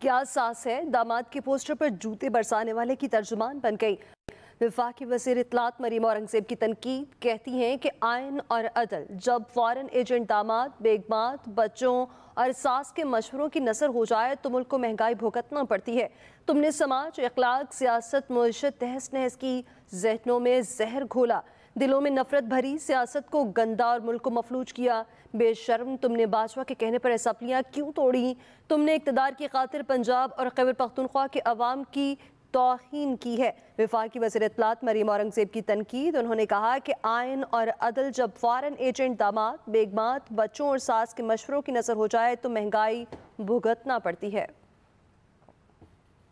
क्या सास है? दामाद के पोस्टर पर जूते बरसाने वाले की तर्जुमान बन गई। विफाकी वज़ीर इतलात मरीम औरंगज़ेब की तनकीद कहती हैं कि आयन और अदल, जब फॉरन एजेंट दामाद, बेगमात, बच्चों और सास के मशवरों की नसर हो जाए तो मुल्क को महँगाई भुगतना पड़ती है। तुमने समाज, अखलाक, सियासत मीशत तहस नहस की जहनों में जहर घोला। दिलों में नफरत भरी, सियासत को गंदा और मुल्क को मफलूज किया। बेशर्म तुमने बाजवा के कहने पर असम्बलियाँ क्यों तोड़ी? तुमने इकतदार की खातिर पंजाब और खैबर पख्तनख्वा के अवाम की तोहन की है। विफाकी वजी इतलात मरीम औरंगज़ेब की तनकीद, उन्होंने कहा कि आयन और अदल जब फॉरन एजेंट दामाद, बेगमात, बच्चों और सास के मशवरों की नज़र हो जाए तो महँगाई भुगतना पड़ती है।